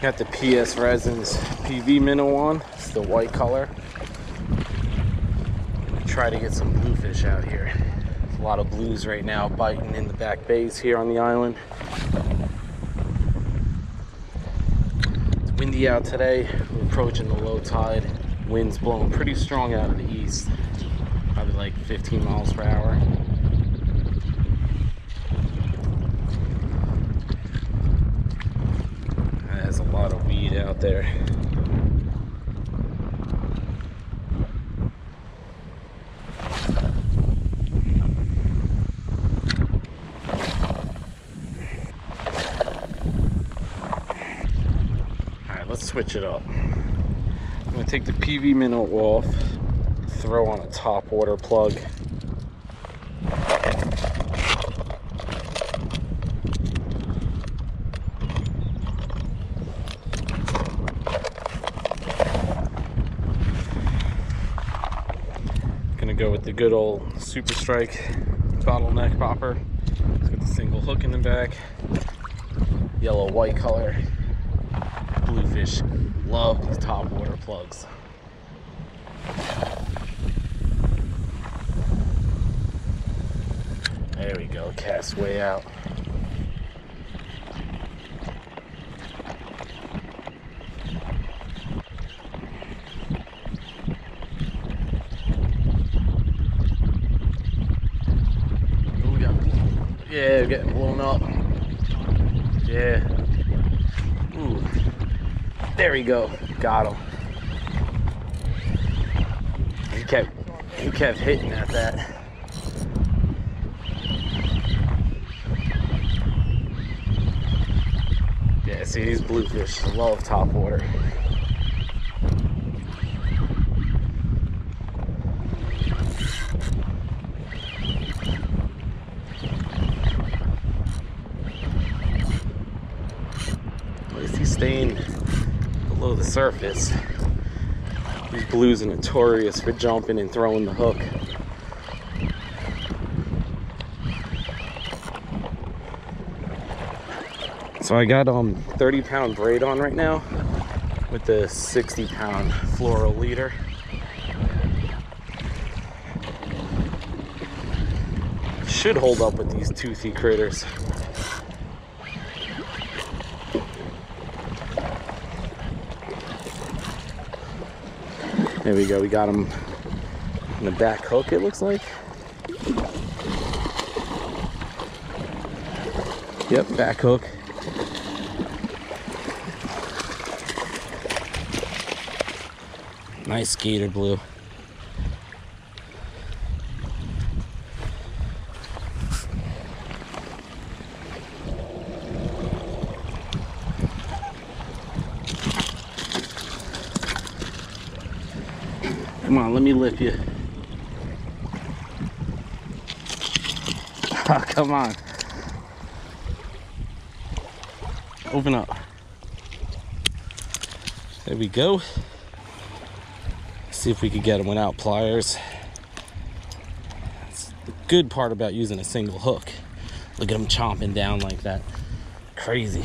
Got the PS Resins PV minnow on. It's the white color. Try to get some bluefish out here. a lot of blues right now biting in the back bays here on the island. It's windy out today. We're approaching the low tide. Wind's blowing pretty strong out of the east. Probably like 15 miles per hour. There's a lot of weed out there. Alright, let's switch it up. I'm gonna take the PV minnow off, throw on a top water plug. Go with the good old Super Strike Little Neck popper. It's got the single hook in the back, yellow white color. Bluefish love these top water plugs. There we go, cast way out. Ooh, we got- Yeah, getting blown up. Yeah. Ooh. There we go. Got him. He kept he kept hitting at that. Yeah, see these bluefish love top water. At least he's staying below the surface. These blues are notorious for jumping and throwing the hook. So I got um 30 pound braid on right now with the 60 pound fluoro leader. Should hold up with these toothy critters. There we go. We got him in the back hook, it looks like. Yep, back hook. Nice gator blue. Come lift you. Ah, come on. Open up. There we go. See if we could get him without pliers. That's the good part about using a single hook. Look at him chomping down like that. Crazy.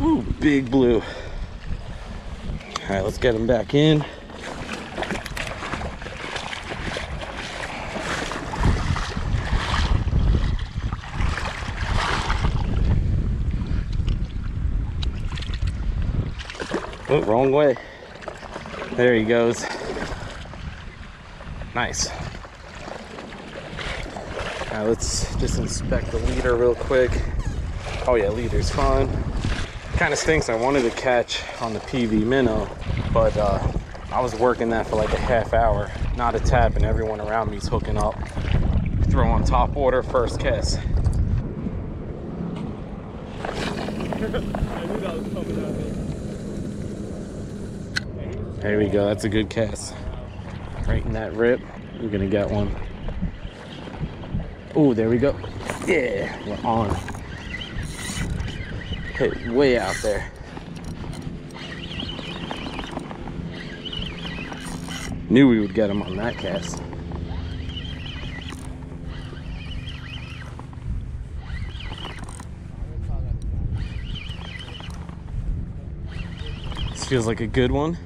Ooh, big blue. All right, let's get him back in. Oh, wrong way. There he goes. Nice. Now let's just inspect the leader real quick. Oh yeah, leader's fine. Kind of stinks. I wanted to catch on the PV minnow, but uh, I was working that for like a half hour. Not a tap, and everyone around me's hooking up. Throw on top water, first kiss. There we go. That's a good cast. Right in that rip. We're gonna get one. Oh, there we go. Yeah, we're on. Hit way out there. Knew we would get him on that cast. This feels like a good one.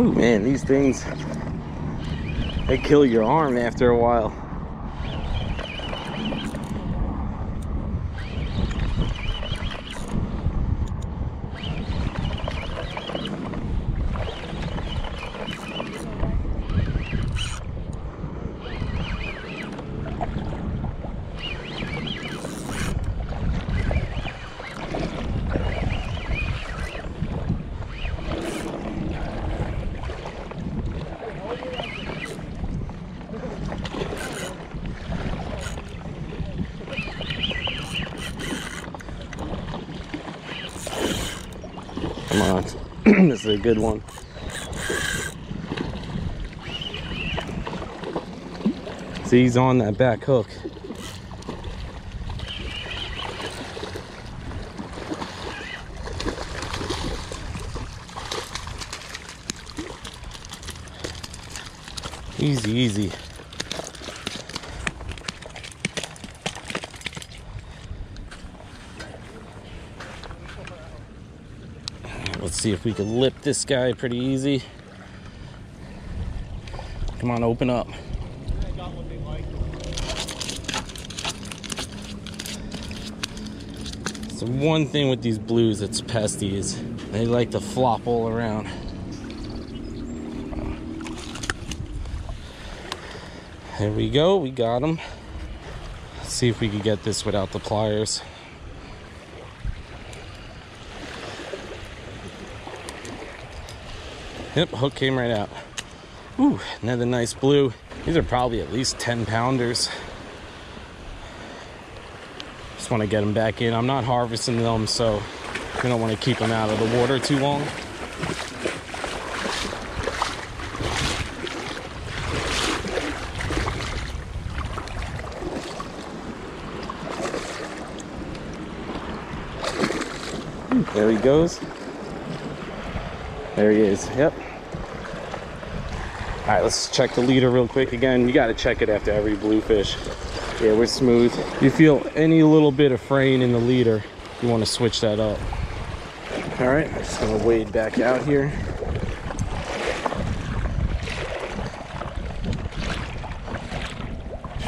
Ooh, man, these things, they kill your arm after a while. Come on. this is a good one. See, he's on that back hook. Easy, easy. See if we can lip this guy pretty easy. Come on, open up. So one thing with these blues that's pesty is they like to flop all around. There we go, we got. Let's see if we can get this without the pliers. Yep, hook came right out. Ooh, another nice blue. These are probably at least 10 pounders. Just want to get them back in. I'm not harvesting them, so we don't want to keep them out of the water too long. There he goes. There he is. Yep. All right, let's check the leader real quick. Again, you got to check it after every bluefish. Yeah, we're smooth. You feel any little bit of fraying in the leader, you want to switch that up. All right, I'm just gonna wade back out here.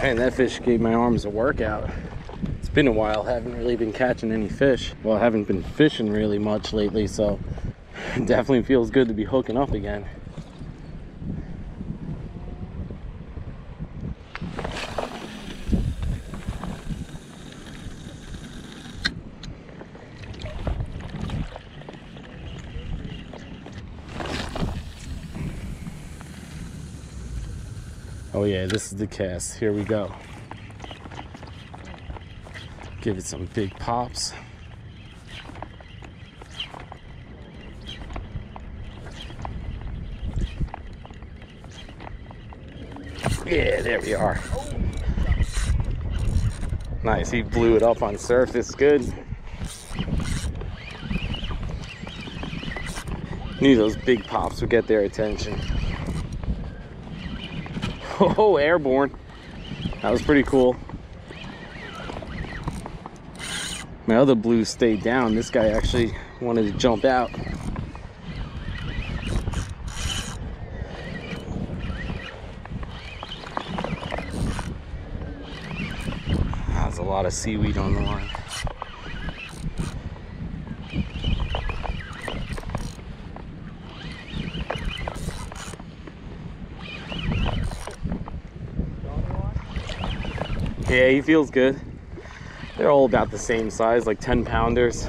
Man, that fish gave my arms a workout. It's been a while, haven't really been catching any fish. Well, I haven't been fishing really much lately, so it definitely feels good to be hooking up again. Oh yeah, this is the cast. Here we go. Give it some big pops. Yeah, there we are. Nice, he blew it up on surface, good. Knew those big pops would get their attention. Oh, airborne. That was pretty cool. My other blue stayed down. This guy actually wanted to jump out. There's a lot of seaweed on the line. Yeah, he feels good. They're all about the same size, like 10 pounders.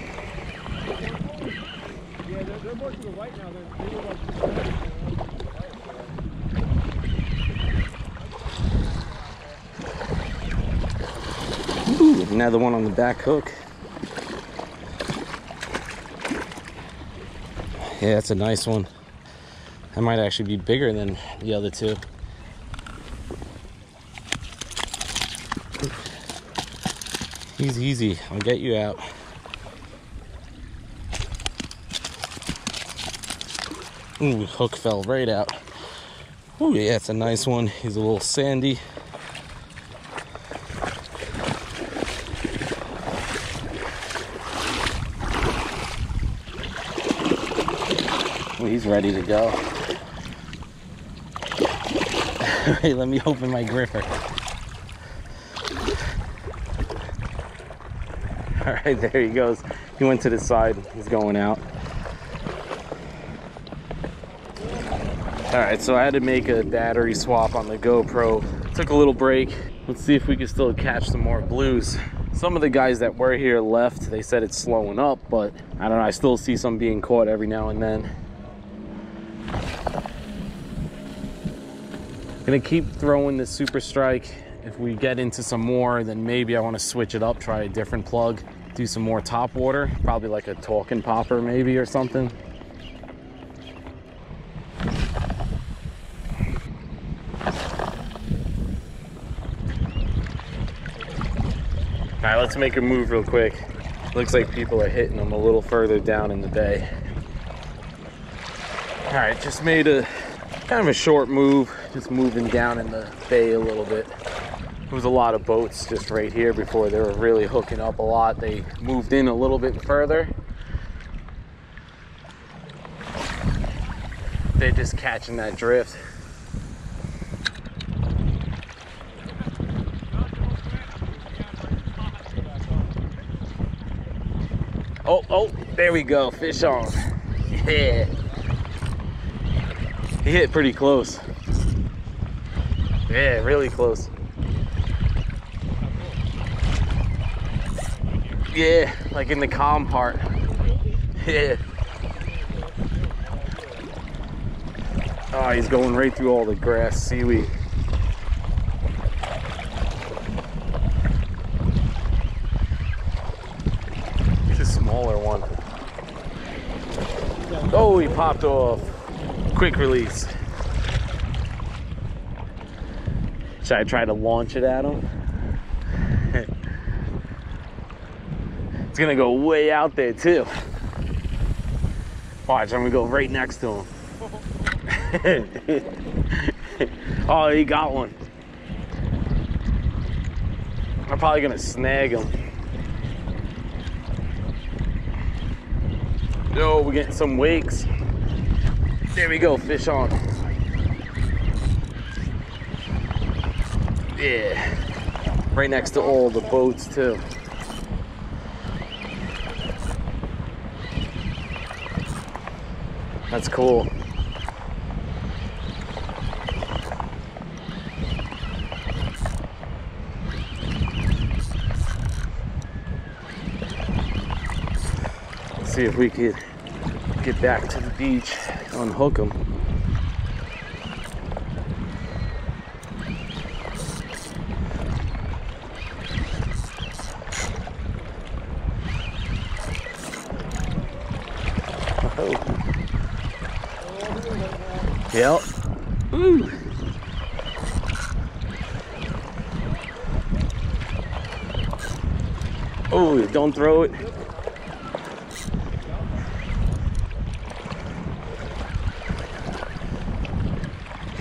another one on the back hook. Yeah, that's a nice one. That might actually be bigger than the other two. Easy, easy. I'll get you out. Ooh, hook fell right out. Ooh, yeah, it's a nice one. He's a little sandy. He's ready to go. Wait, let me open my gripper. All right, there he goes. He went to the side. He's going out. All right, so I had to make a battery swap on the GoPro. Took a little break. Let's see if we can still catch some more blues. Some of the guys that were here left. They said it's slowing up, but I don't know. I still see some being caught every now and then. Gonna keep throwing the Super Strike. If we get into some more, then maybe I want to switch it up, try a different plug, do some more top water, probably like a talking popper maybe or something. All right, let's make a move real quick. Looks like people are hitting them a little further down in the bay. All right, just made a kind of a short move, just moving down in the bay a little bit. There was a lot of boats just right here before they were really hooking up a lot. They moved in a little bit further. They're just catching that drift. Oh, oh, there we go. Fish on. Yeah. He hit pretty close. Yeah, really close. Yeah, like in the calm part. Yeah. Oh, he's going right through all the grass, seaweed. It's a smaller one. Oh, he popped off. Quick release. Should I try to launch it at him? it's gonna go way out there too. Watch, I'm gonna go right next to him. oh, he got one. I'm probably gonna snag him. Yo, we're getting some wakes. There we go, fish on. Yeah. Right next to all the boats too. That's cool. Let's see if we could get back to the beach, unhook them. Yep. Ooh. Oh, don't throw it.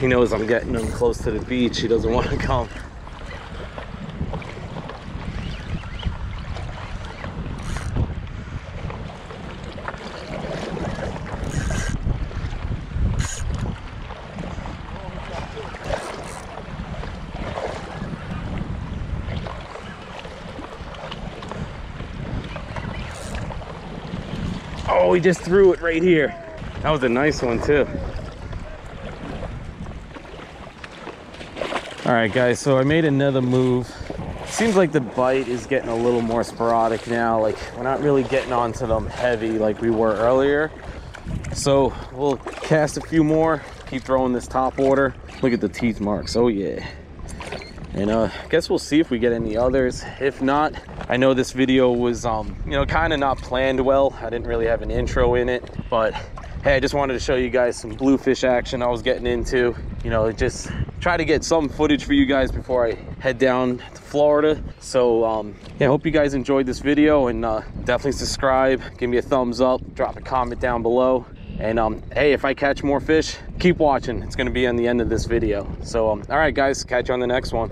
He knows I'm getting him close to the beach. He doesn't want to come. Oh, he just threw it right here. That was a nice one too. All right, guys, so I made another move. seems like the bite is getting a little more sporadic now. Like we're not really getting onto them heavy like we were earlier. So we'll cast a few more, keep throwing this top water. Look at the teeth marks, oh yeah. And uh, I guess we'll see if we get any others. If not, I know this video was, um, you know, kind of not planned well. I didn't really have an intro in it, but hey, I just wanted to show you guys some bluefish action I was getting into. You know, it just try to get some footage for you guys before I head down to Florida. So um, yeah, hope you guys enjoyed this video and uh, definitely subscribe, give me a thumbs up, drop a comment down below. And um, hey, if I catch more fish, keep watching. It's gonna be on the end of this video. So um, all right, guys, catch you on the next one.